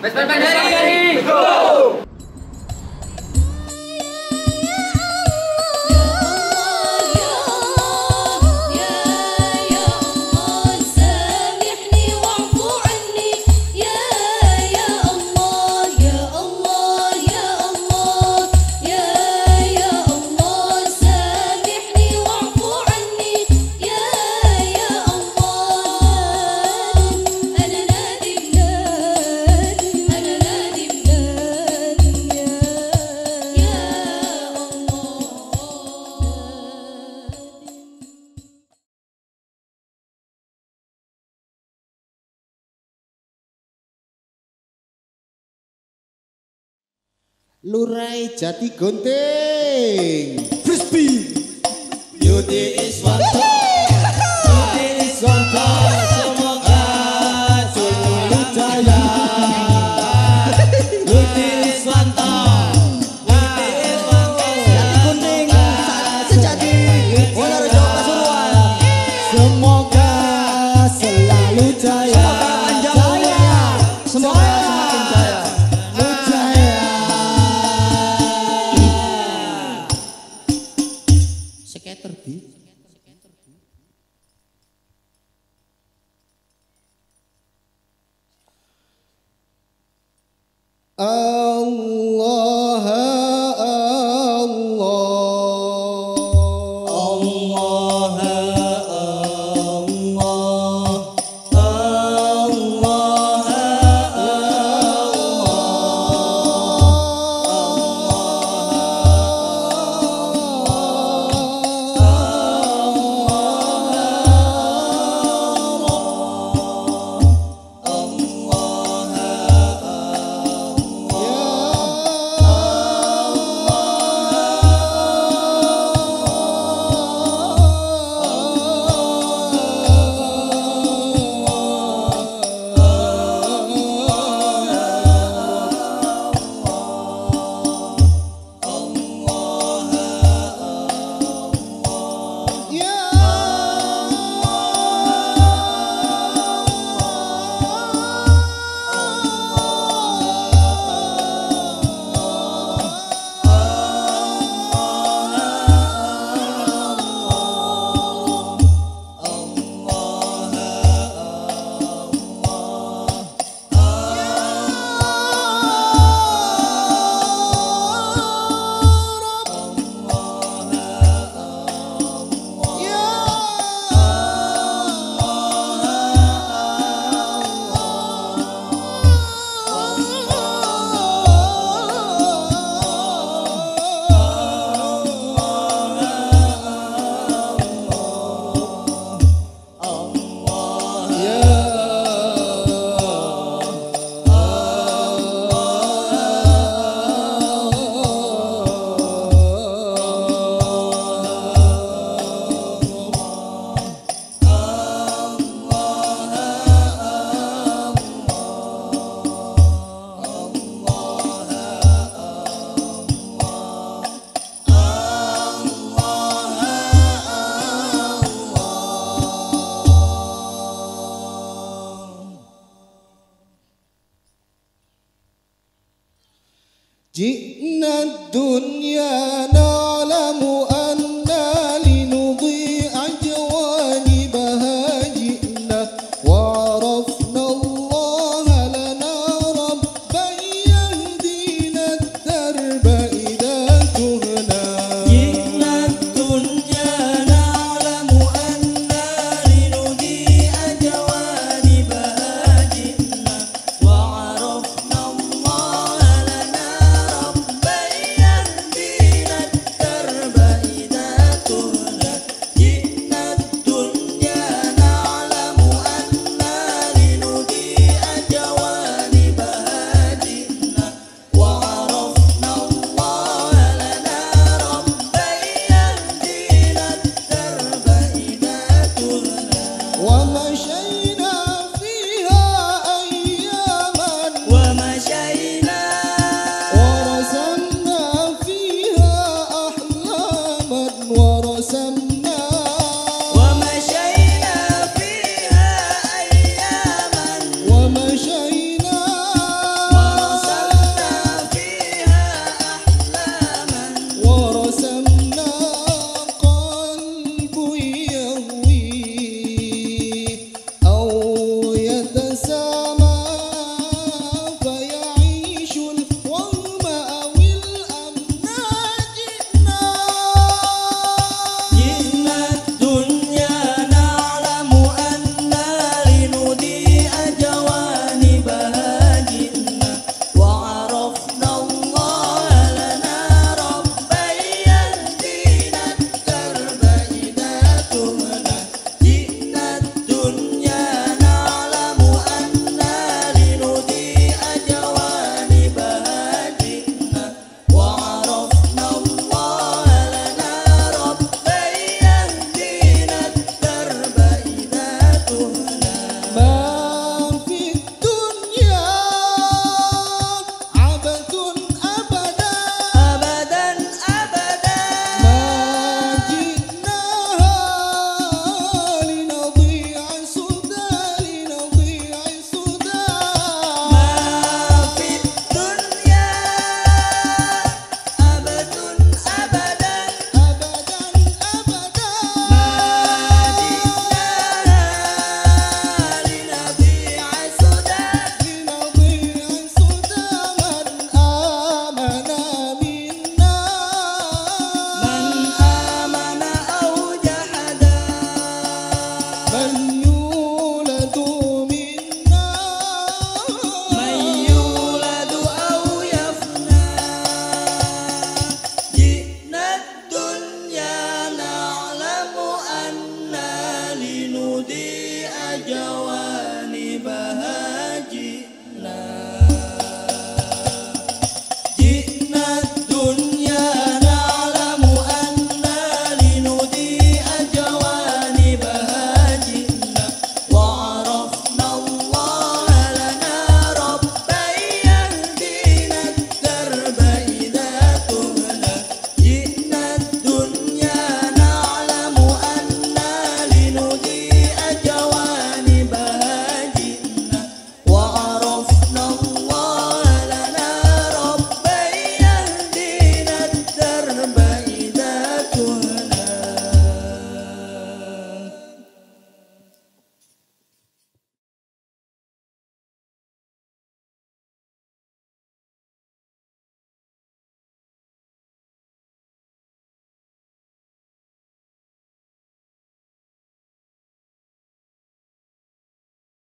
Let's Go! Lurai Jati Gunting. Crispy. Beauty is one Beauty is one Semoga selalu jaya. Beauty is one Beauty is one Pasuruan. Semoga selalu jaya. Semoga panjang umurnya. Semoga Uh, جئنا الدنيا نار Jesus.